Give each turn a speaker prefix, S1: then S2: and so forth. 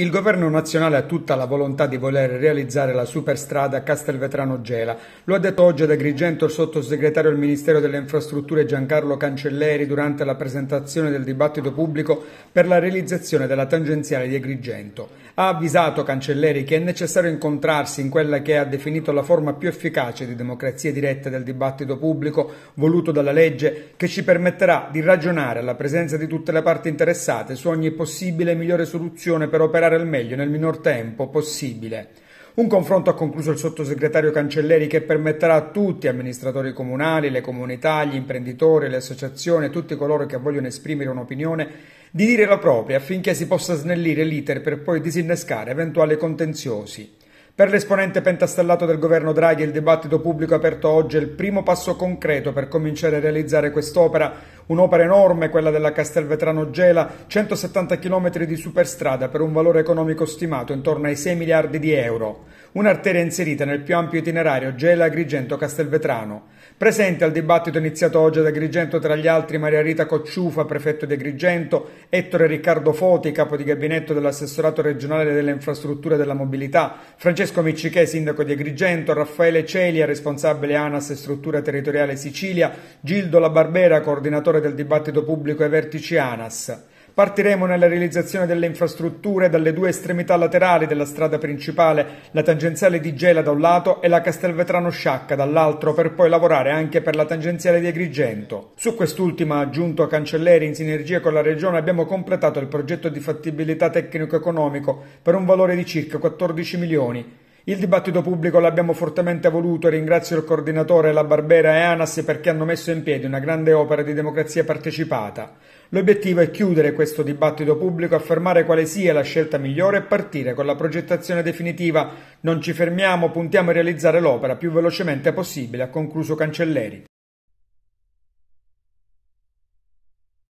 S1: Il governo nazionale ha tutta la volontà di voler realizzare la superstrada Castelvetrano-Gela. Lo ha detto oggi ad Agrigento il sottosegretario al Ministero delle Infrastrutture Giancarlo Cancelleri durante la presentazione del dibattito pubblico per la realizzazione della tangenziale di Agrigento. Ha avvisato Cancelleri che è necessario incontrarsi in quella che ha definito la forma più efficace di democrazia diretta del dibattito pubblico voluto dalla legge che ci permetterà di ragionare alla presenza di tutte le parti interessate su ogni possibile migliore soluzione per operare fare al meglio nel minor tempo possibile. Un confronto ha concluso il sottosegretario Cancelleri che permetterà a tutti, amministratori comunali, le comunità, gli imprenditori, le associazioni tutti coloro che vogliono esprimere un'opinione di dire la propria affinché si possa snellire l'iter per poi disinnescare eventuali contenziosi. Per l'esponente pentastellato del governo Draghi il dibattito pubblico aperto oggi è il primo passo concreto per cominciare a realizzare quest'opera, un'opera enorme, quella della Castelvetrano-Gela, 170 km di superstrada per un valore economico stimato intorno ai 6 miliardi di euro, un'arteria inserita nel più ampio itinerario Gela-Agrigento-Castelvetrano. Presente al dibattito iniziato oggi ad Agrigento tra gli altri Maria Rita Cocciufa, prefetto di Agrigento, Ettore Riccardo Foti, capo di gabinetto dell'assessorato regionale delle infrastrutture e della mobilità, Francesco Miccichè, sindaco di Agrigento, Raffaele Celia, responsabile ANAS e struttura territoriale Sicilia, Gildo La Barbera, coordinatore del dibattito pubblico ai vertici ANAS. Partiremo nella realizzazione delle infrastrutture dalle due estremità laterali della strada principale, la tangenziale di Gela da un lato e la Castelvetrano Sciacca dall'altro, per poi lavorare anche per la tangenziale di Agrigento. Su quest'ultima, aggiunto a Cancelleri in sinergia con la Regione, abbiamo completato il progetto di fattibilità tecnico-economico per un valore di circa 14 milioni il dibattito pubblico l'abbiamo fortemente voluto e ringrazio il coordinatore La Barbera e Anas perché hanno messo in piedi una grande opera di democrazia partecipata. L'obiettivo è chiudere questo dibattito pubblico, affermare quale sia la scelta migliore e partire con la progettazione definitiva. Non ci fermiamo, puntiamo a realizzare l'opera più velocemente possibile, ha concluso Cancelleri.